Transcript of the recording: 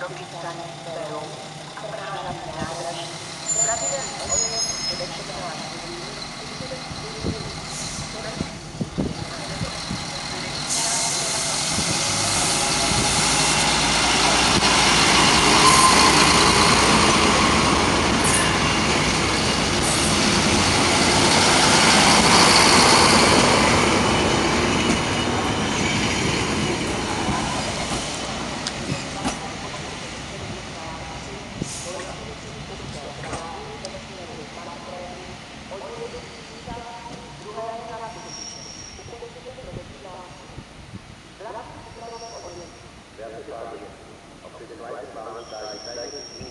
proti stane Peru a právě nádraží. Pravidelný odjezd především na That's the argument. Up to the right balance, I say,